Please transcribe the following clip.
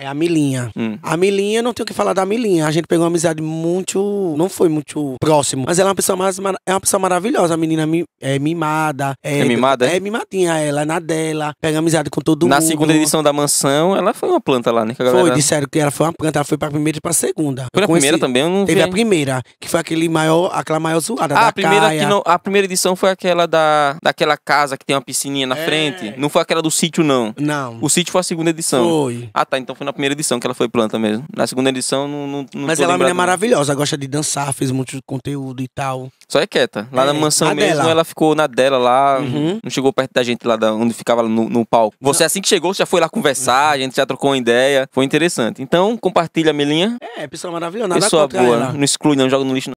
É a Milinha. Hum. A Milinha, não tenho o que falar da Milinha. A gente pegou uma amizade muito. Não foi muito próximo. Mas ela é uma pessoa, mais, é uma pessoa maravilhosa. A menina é mimada. É mimada, é? É mimadinha ela, é na dela. Pega amizade com todo Na mundo. segunda edição da mansão, ela foi uma planta lá, né? A galera... Foi, disseram que ela foi uma planta. Ela foi pra primeira e pra segunda. Foi na conheci- primeira também, eu não vi. Teve a ainda. primeira, que foi aquele maior, aquela maior zoada. Ah, da a primeira, que não, a primeira edição foi aquela da, daquela casa que tem uma piscininha na É. frente. Não foi aquela do sítio, não. Não. O sítio foi a segunda edição. Foi. Ah, tá. Então foi na primeira edição que ela foi planta mesmo. Na segunda edição, não, não, não Mas ela é uma menina lembrado, não. maravilhosa, gosta de dançar, fez muito conteúdo e tal. Só é quieta. Lá É, na mansão mesmo, dela. ela ficou na dela lá. Uhum. Não chegou perto da gente lá da, onde ficava no, no palco. Você assim que chegou, já foi lá conversar, a gente já trocou uma ideia. Foi interessante. Então, compartilha, Melinha. É, pessoa maravilhosa, nada Pessoa boa. ela. Não exclui, não joga no lixo,